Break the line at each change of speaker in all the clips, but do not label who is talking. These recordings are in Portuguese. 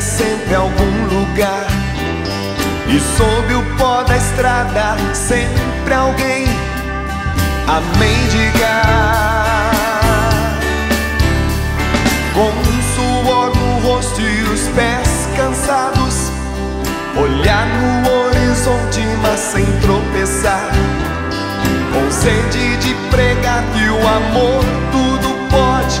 sempre algum lugar. E sob o pó da estrada, sempre alguém a mendigar. Com um suor no rosto e os pés cansados, olhar no horizonte, mas sem tropeçar. Com sede de pregar que o amor tudo pode,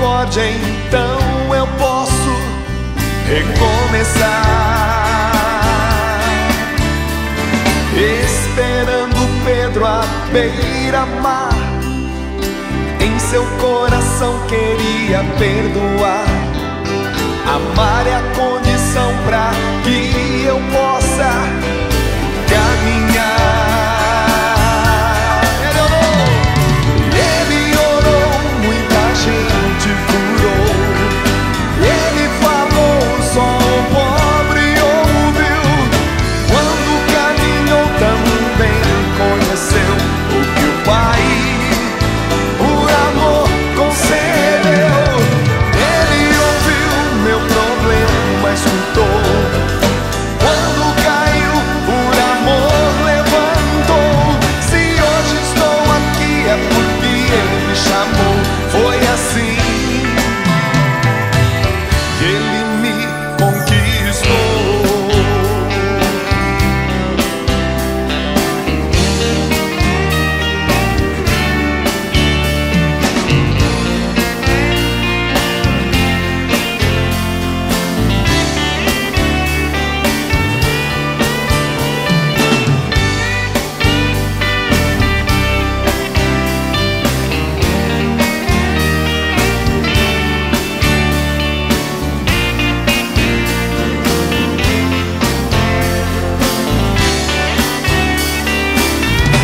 misericórdia, então eu posso recomeçar. Esperando Pedro à beira-mar, em seu coração queria perdoar. Amar é a condição para que eu possa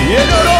Yeah, no, no.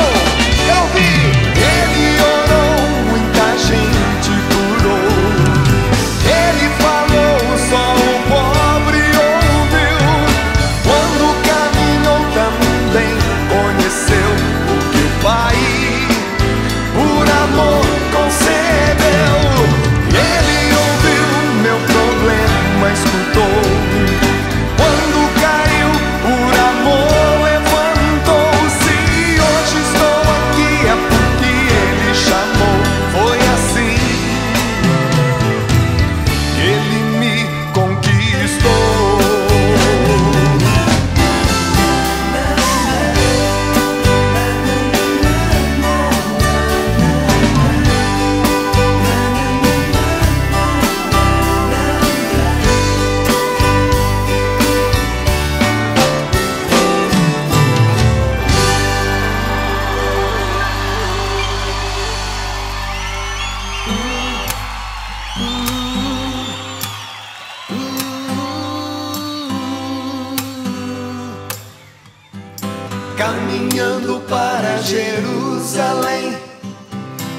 Jerusalém.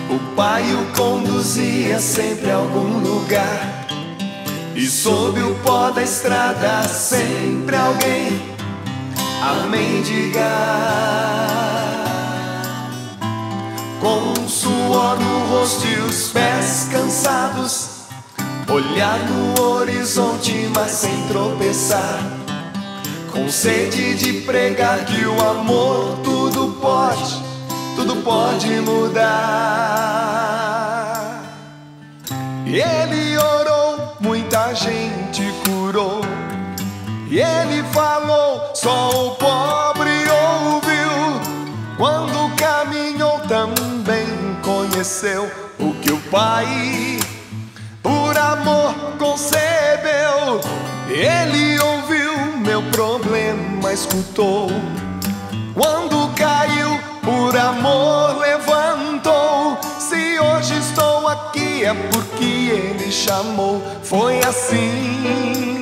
O pai o conduzia sempre a algum lugar. E sob o pó da estrada sempre alguém a mendigar. Com um suor no rosto e os pés cansados, olhar no horizonte, mas sem tropeçar com sede de pregar que o amor tudo pode, tudo pode mudar. E ele orou, muita gente curou. E ele falou, só o pobre ouviu. Quando caminhou também conheceu o que o Pai por amor concebeu. Ele ouviu meu problema, escutou. Quando caiu, por amor levantou. Se hoje estou aqui é porque ele chamou. Foi assim